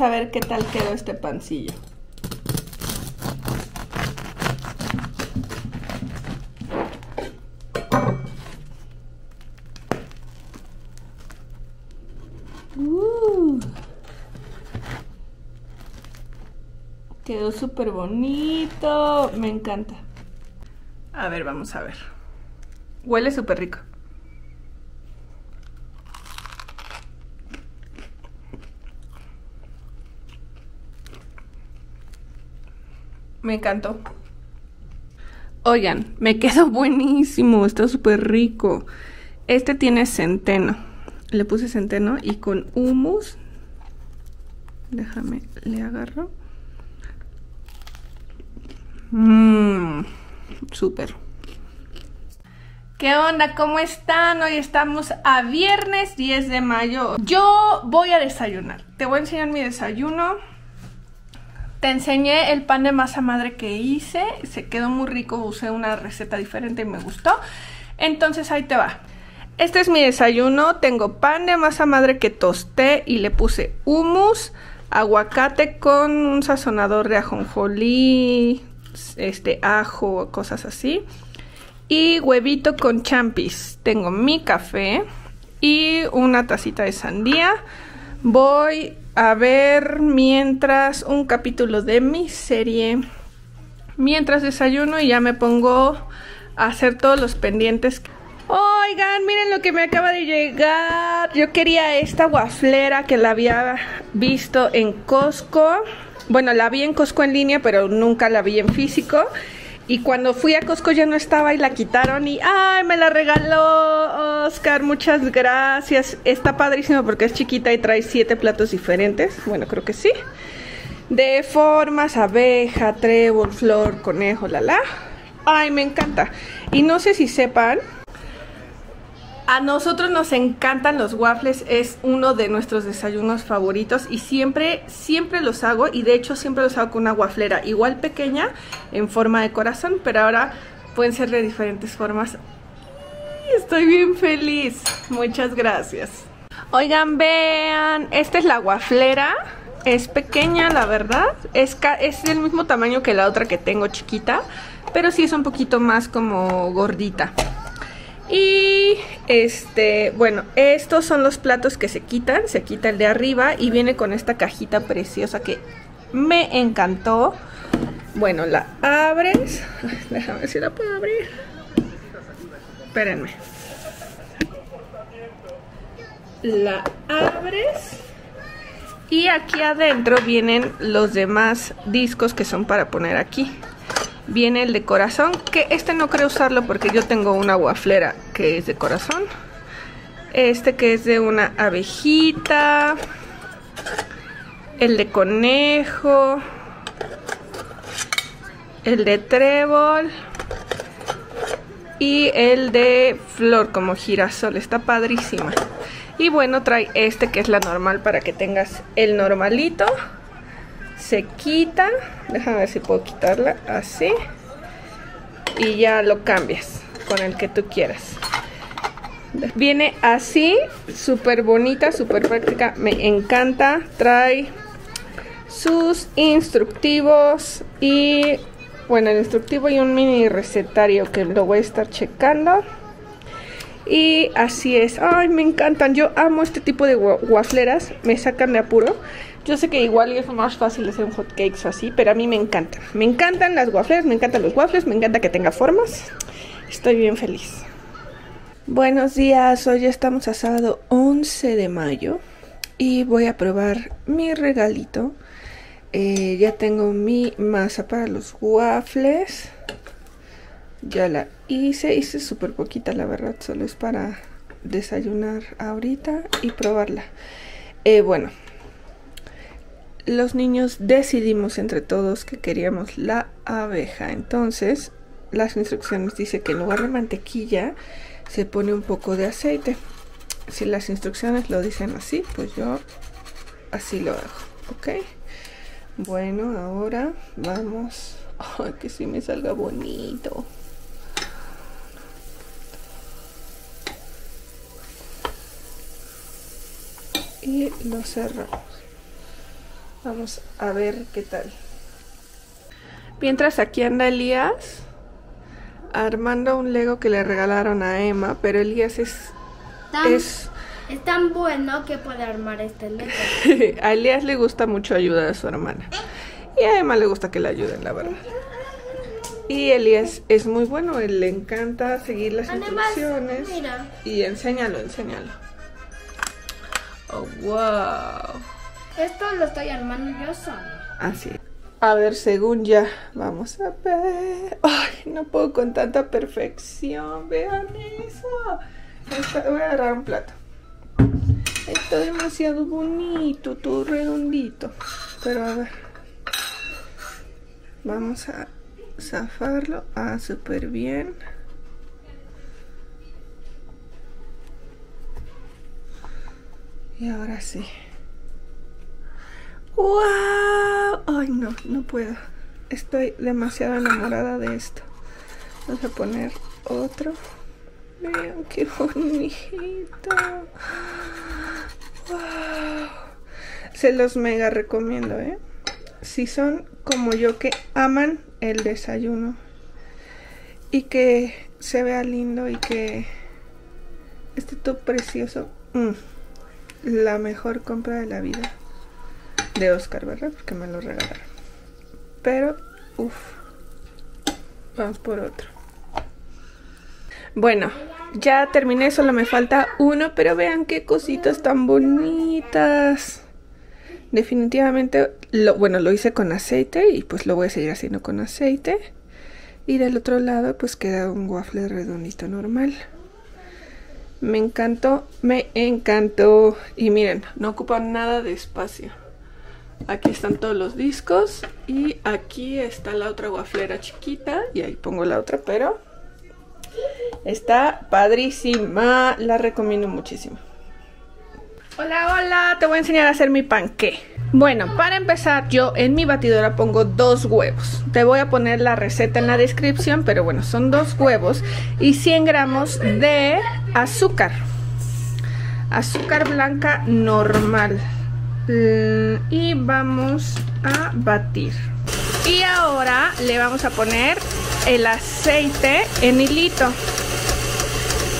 A ver qué tal quedó este pancillo. Uh. Quedó súper bonito, me encanta. A ver, vamos a ver. Huele súper rico. Me encantó. Oigan, me quedó buenísimo, está súper rico. Este tiene centeno. Le puse centeno y con humus. Déjame, le agarro. Mmm, súper. ¿Qué onda? ¿Cómo están? Hoy estamos a viernes 10 de mayo. Yo voy a desayunar. Te voy a enseñar mi desayuno. Te enseñé el pan de masa madre que hice. Se quedó muy rico. Usé una receta diferente y me gustó. Entonces ahí te va. Este es mi desayuno. Tengo pan de masa madre que tosté y le puse hummus, aguacate con un sazonador de ajonjolí, este ajo, cosas así. Y huevito con champis. Tengo mi café y una tacita de sandía. Voy a ver mientras un capítulo de mi serie. Mientras desayuno y ya me pongo a hacer todos los pendientes. Oigan, miren lo que me acaba de llegar. Yo quería esta guaflera que la había visto en Costco. Bueno, la vi en Costco en línea, pero nunca la vi en físico. Y cuando fui a Costco ya no estaba y la quitaron y ¡ay! Me la regaló Oscar, muchas gracias. Está padrísimo porque es chiquita y trae siete platos diferentes. Bueno, creo que sí. De formas, abeja, trébol, flor, conejo, la la. ¡Ay! Me encanta. Y no sé si sepan, a nosotros nos encantan los waffles, es uno de nuestros desayunos favoritos y siempre, siempre los hago y de hecho siempre los hago con una waflera igual pequeña en forma de corazón, pero ahora pueden ser de diferentes formas. Estoy bien feliz, muchas gracias. Oigan, vean, esta es la waflera, es pequeña la verdad, es, es del mismo tamaño que la otra que tengo chiquita, pero sí es un poquito más como gordita. Y este, bueno, estos son los platos que se quitan, se quita el de arriba y viene con esta cajita preciosa que me encantó. Bueno, la abres, déjame ver si la puedo abrir. Espérenme. La abres y aquí adentro vienen los demás discos que son para poner aquí viene el de corazón, que este no creo usarlo porque yo tengo una guaflera que es de corazón. Este que es de una abejita. El de conejo. El de trébol. Y el de flor como girasol. Está padrísima. Y bueno, trae este que es la normal para que tengas el normalito se quita déjame ver si puedo quitarla así y ya lo cambias con el que tú quieras. Viene así súper bonita súper práctica me encanta trae sus instructivos y bueno el instructivo y un mini recetario que lo voy a estar checando. Y así es. Ay me encantan. Yo amo este tipo de wafleras me sacan de apuro yo sé que igual es más fácil hacer un hot cakes o así, pero a mí me encanta. Me encantan las waffles, me encantan los waffles, me encanta que tenga formas. Estoy bien feliz. Buenos días, hoy estamos a sábado 11 de mayo y voy a probar mi regalito. Eh, ya tengo mi masa para los waffles. Ya la hice, hice súper poquita la verdad, solo es para desayunar ahorita y probarla. Eh, bueno, los niños decidimos entre todos que queríamos la abeja. Entonces, las instrucciones dice que en lugar de mantequilla se pone un poco de aceite. Si las instrucciones lo dicen así, pues yo así lo hago, ¿ok? Bueno, ahora vamos... Ay, que si me salga bonito. Y lo cerramos. Vamos a ver qué tal. Mientras aquí anda Elías armando un Lego que le regalaron a Emma, pero Elías es... es, es tan bueno que puede armar este Lego. a Elías le gusta mucho ayudar a su hermana. Y a Emma le gusta que le ayuden, la verdad. Y Elías es muy bueno, él le encanta seguir las instrucciones. Y enséñalo, enséñalo. Oh, wow. Esto lo estoy armando yo solo. Así. A ver, según ya, vamos a ver. Ay, no puedo con tanta perfección. Vean eso. voy a agarrar un plato. Está demasiado bonito, todo redondito. Pero a ver. Vamos a zafarlo. Ah, súper bien. Y ahora sí. ¡Wow! Ay, no, no puedo. Estoy demasiado enamorada de esto. Vamos a poner otro. Vean qué bonito. ¡Wow! Se los mega recomiendo, ¿eh? Si son como yo que aman el desayuno y que se vea lindo y que esté todo precioso. Mm, la mejor compra de la vida de Oscar, ¿verdad? Porque me lo regalaron. Pero, uff, vamos por otro. Bueno, ya terminé, solo me falta uno, pero vean qué cositas tan bonitas. Definitivamente, lo, bueno, lo hice con aceite y pues lo voy a seguir haciendo con aceite. Y del otro lado pues queda un waffle redondito normal. Me encantó, me encantó. Y miren, no ocupa nada de espacio. Aquí están todos los discos y aquí está la otra guaflera chiquita y ahí pongo la otra, pero está padrísima, la recomiendo muchísimo. Hola, hola, te voy a enseñar a hacer mi panqué. Bueno, para empezar yo en mi batidora pongo dos huevos. Te voy a poner la receta en la descripción, pero bueno, son dos huevos y 100 gramos de azúcar. Azúcar blanca normal. Mm, y vamos a batir. Y ahora le vamos a poner el aceite en hilito.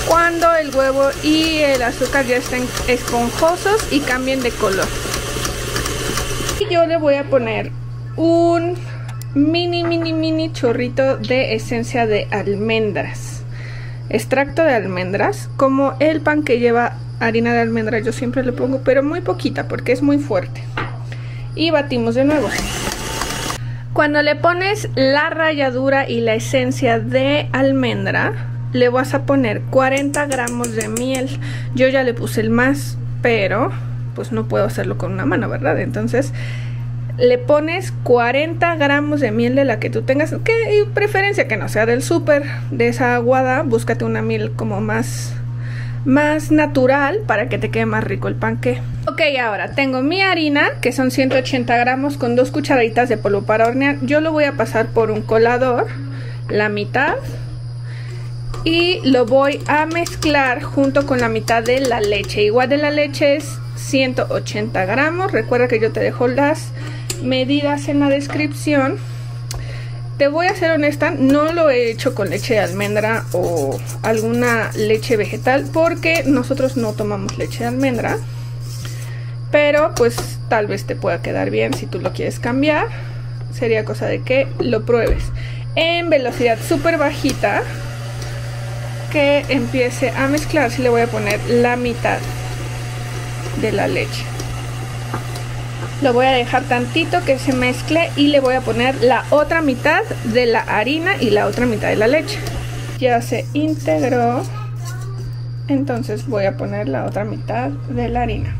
Cuando el huevo y el azúcar ya estén esponjosos y cambien de color. Y yo le voy a poner un mini, mini, mini chorrito de esencia de almendras. Extracto de almendras, como el pan que lleva harina de almendra yo siempre le pongo, pero muy poquita porque es muy fuerte. Y batimos de nuevo. Cuando le pones la ralladura y la esencia de almendra, le vas a poner 40 gramos de miel. Yo ya le puse el más, pero pues no puedo hacerlo con una mano, ¿verdad? Entonces le pones 40 gramos de miel de la que tú tengas, que preferencia que no sea del súper, de esa aguada, búscate una miel como más más natural para que te quede más rico el panque. Ok, ahora tengo mi harina, que son 180 gramos con dos cucharaditas de polvo para hornear. Yo lo voy a pasar por un colador, la mitad, y lo voy a mezclar junto con la mitad de la leche. Igual de la leche es 180 gramos. Recuerda que yo te dejo las medidas en la descripción. Te voy a ser honesta, no lo he hecho con leche de almendra o alguna leche vegetal porque nosotros no tomamos leche de almendra. Pero pues tal vez te pueda quedar bien si tú lo quieres cambiar. Sería cosa de que lo pruebes en velocidad súper bajita. Que empiece a mezclar. Si le voy a poner la mitad de la leche. Lo voy a dejar tantito que se mezcle y le voy a poner la otra mitad de la harina y la otra mitad de la leche. Ya se integró. Entonces voy a poner la otra mitad de la harina.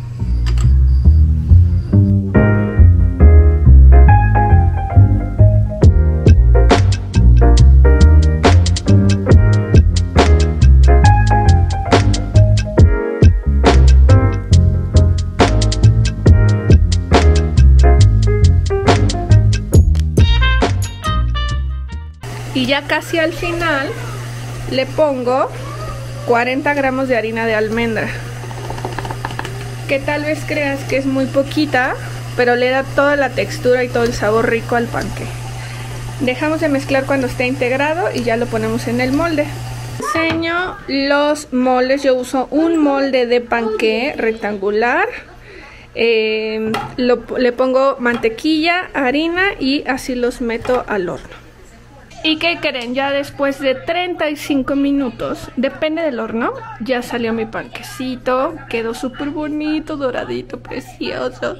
Y ya casi al final le pongo 40 gramos de harina de almendra que tal vez creas que es muy poquita pero le da toda la textura y todo el sabor rico al panque. Dejamos de mezclar cuando esté integrado y ya lo ponemos en el molde. Enseño los moldes. Yo uso un molde de panque rectangular. Eh, le pongo mantequilla, harina y así los meto al horno. ¿Y qué creen? Ya después de 35 minutos, depende del horno, ya salió mi panquecito. Quedó súper bonito, doradito, precioso.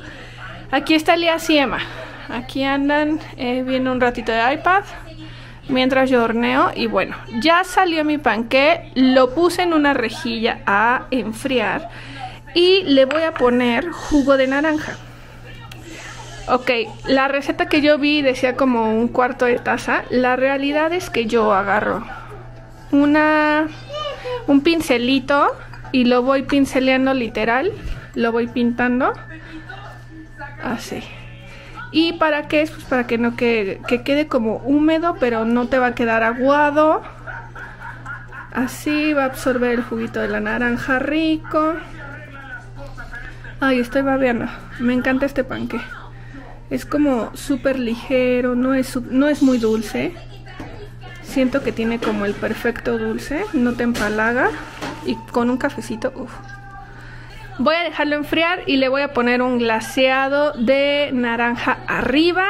Aquí está Lía Siema. Aquí andan eh, viendo un ratito de iPad mientras yo horneo. Y bueno, ya salió mi panque. Lo puse en una rejilla a enfriar. Y le voy a poner jugo de naranja. Ok, la receta que yo vi decía como un cuarto de taza. La realidad es que yo agarro una un pincelito y lo voy pinceleando literal, lo voy pintando así. ¿Y para qué es? Pues para que no que, que quede como húmedo, pero no te va a quedar aguado. Así va a absorber el juguito de la naranja rico. Ay, estoy babeando. Me encanta este panque. Es como súper ligero, no es, no es muy dulce. Siento que tiene como el perfecto dulce, no te empalaga. Y con un cafecito, uff. Voy a dejarlo enfriar y le voy a poner un glaseado de naranja arriba.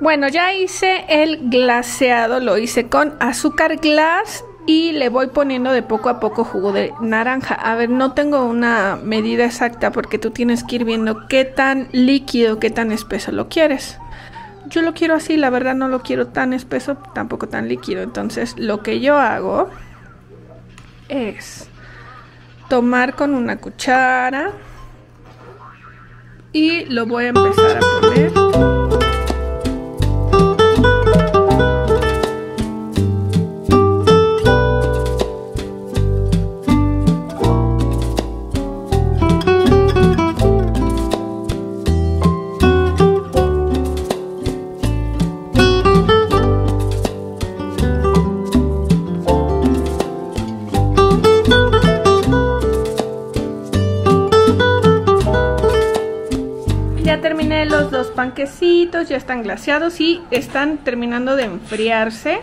Bueno, ya hice el glaseado, lo hice con azúcar glass y le voy poniendo de poco a poco jugo de naranja. A ver, no tengo una medida exacta porque tú tienes que ir viendo qué tan líquido, qué tan espeso lo quieres. Yo lo quiero así, la verdad no lo quiero tan espeso, tampoco tan líquido. Entonces lo que yo hago es tomar con una cuchara y lo voy a empezar a poner. Ya están glaseados y están terminando de enfriarse.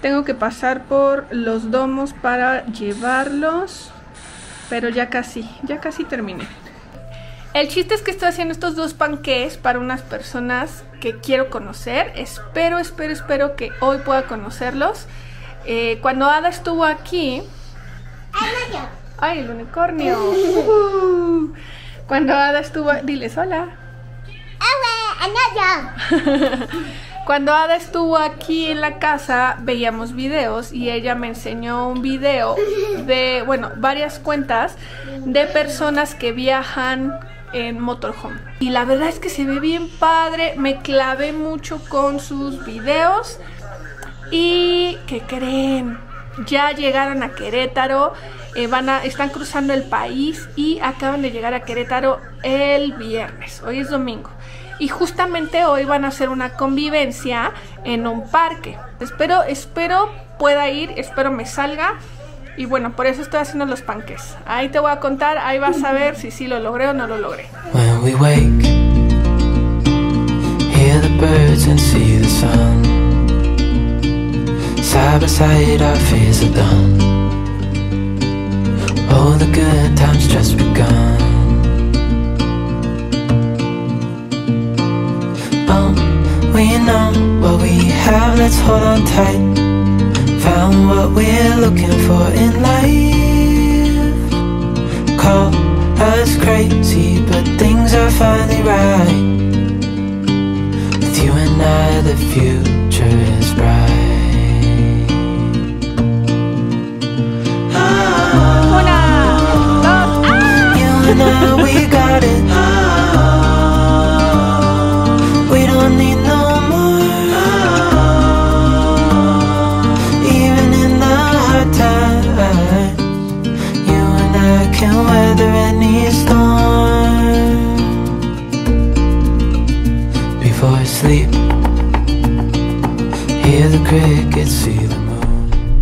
Tengo que pasar por los domos para llevarlos, pero ya casi, ya casi terminé. El chiste es que estoy haciendo estos dos panques para unas personas que quiero conocer. Espero, espero, espero que hoy pueda conocerlos. Eh, cuando Ada estuvo aquí... ¡Ay, el unicornio! Cuando Ada estuvo... Diles hola. Cuando Ada estuvo aquí en la casa, veíamos videos y ella me enseñó un video de, bueno, varias cuentas de personas que viajan en motorhome. Y la verdad es que se ve bien padre, me clavé mucho con sus videos. ¿Y qué creen? Ya llegaron a Querétaro, eh, van a, están cruzando el país y acaban de llegar a Querétaro el viernes. Hoy es domingo y justamente hoy van a hacer una convivencia en un parque. Espero, espero pueda ir, espero me salga. Y bueno, por eso estoy haciendo los panques. Ahí te voy a contar, ahí vas a ver si sí lo logré o no lo logré. When we wake, hear the birds and see the sun. Side side. All the good times just begun. We know what we have, let's hold on tight. Found what we're looking for in life. Call us crazy, but things are finally right. With you and I, the future is bright. Oh, You and I, we got it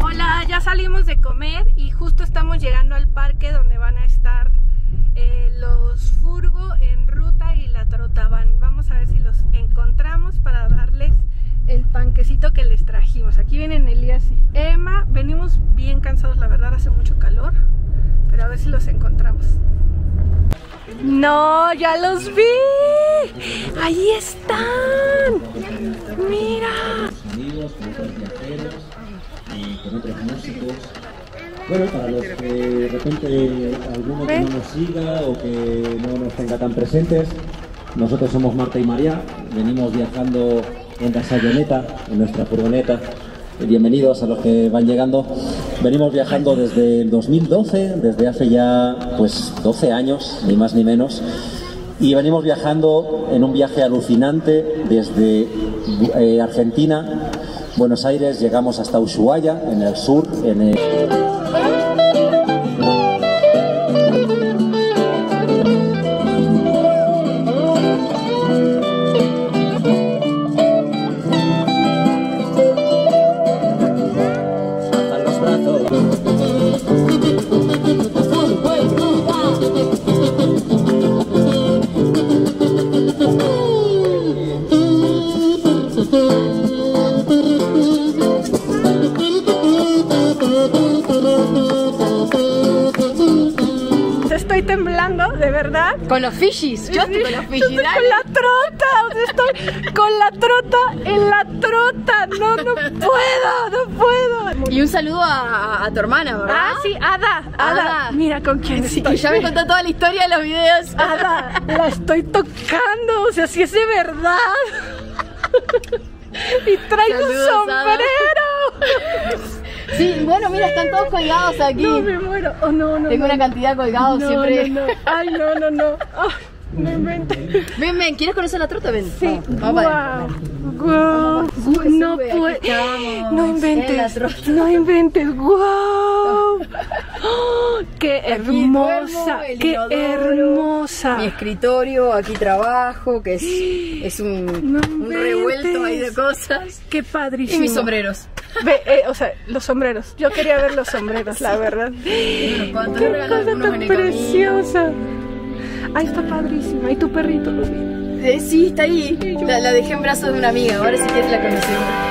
Hola, ya salimos de comer y justo estamos llegando al parque donde van a estar eh, los furgo en ruta y la trotaban. Vamos a ver si los encontramos para darles el panquecito que les trajimos. Aquí vienen Elías y Emma. Venimos bien cansados, la verdad, hace mucho calor. Pero a ver si los encontramos. No, ya los vi. Ahí están. Mira amigos, con otros viajeros y con otros músicos. Bueno, para los que de repente alguno que no nos siga o que no nos tenga tan presentes, nosotros somos Marta y María, venimos viajando en la Sayoneta, en nuestra furgoneta. Bienvenidos a los que van llegando. Venimos viajando desde el 2012, desde hace ya pues 12 años, ni más ni menos. Y venimos viajando en un viaje alucinante desde eh, Argentina, Buenos Aires, llegamos hasta Ushuaia, en el sur, en el... Con los fishis, yo estoy con los fishis, Estoy dale. con la trota, o sea, estoy con la trota en la trota. No, no puedo, no puedo. Y un saludo a, a tu hermana, ¿verdad? Ah, sí, Ada, Ada. Ada. Mira con quién sí. Que ya me contó toda la historia de los videos. Ada, la estoy tocando, o sea, si es de verdad. Y traigo un Saludos, Ada. Sí, bueno, mira, están todos colgados aquí. No, me muero. Oh, no, no. Tengo no. una cantidad colgados no, siempre. No, no. Ay, no, no, no. No inventes. Ven, ven, ¿quieres conocer la trota? Ven. Sí, para adentro, wow, wow, Sube, no sube, puede, estamos, no inventes, no inventes, wow, qué hermosa, duermo, qué inodoro, hermosa, Mi escritorio, aquí trabajo, que es, es un, No un revuelto ahí de cosas. qué Y padrísimo. mis sombreros. Ve, eh, o sea, los sombreros, yo quería ver los sombreros, la verdad. Qué cosa tan preciosa. Ahí está padrísima, y tu perrito lo vi. Eh, sí, está ahí. La, la dejé en brazos de una amiga. Ahora si quieres la conocemos.